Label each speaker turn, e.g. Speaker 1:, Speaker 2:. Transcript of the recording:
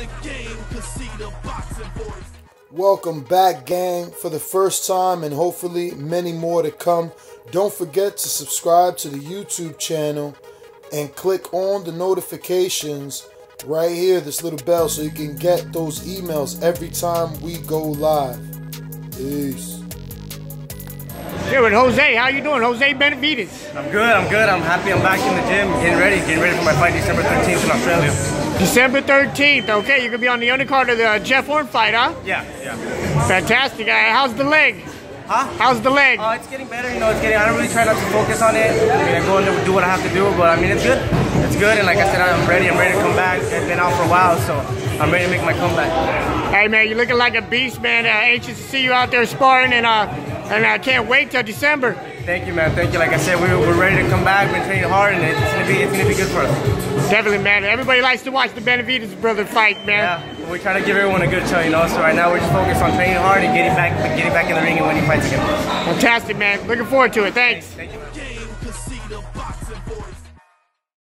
Speaker 1: the game, cause see the boxing boys.
Speaker 2: Welcome back, gang, for the first time and hopefully many more to come. Don't forget to subscribe to the YouTube channel and click on the notifications right here, this little bell, so you can get those emails every time we go live. Peace.
Speaker 3: Here with Jose. How you doing, Jose Benavidez?
Speaker 4: I'm good, I'm good. I'm happy I'm back in the gym, getting ready, getting ready for my fight December 13th in Australia.
Speaker 3: December 13th. Okay, you're gonna be on the undercard of the Jeff Horn fight, huh?
Speaker 4: Yeah, yeah.
Speaker 3: Fantastic. Uh, how's the leg?
Speaker 4: Huh?
Speaker 3: How's the leg?
Speaker 4: Oh, it's getting better, you know, it's getting, I don't really try not to focus on it. I mean, I go there, do what I have to do, but I mean, it's good. It's good, and like I said, I'm ready, I'm ready to come back. I've been out for a while, so I'm ready to make my comeback.
Speaker 3: Hey man, you're looking like a beast, man. Uh, anxious to see you out there sparring, and uh, and I can't wait till December.
Speaker 4: Thank you, man. Thank you. Like I said, we're, we're ready to come back. We're training hard, and it's gonna be it's gonna be good for us.
Speaker 3: Definitely, man. Everybody likes to watch the Benavidez brother fight, man.
Speaker 4: Yeah, we try to give everyone a good show, you know. So right now we're just focused on training hard and getting back, getting back in the ring and winning fights again.
Speaker 3: Fantastic, man. Looking forward to it. Thanks. Thanks.
Speaker 4: Thank you.
Speaker 1: Man.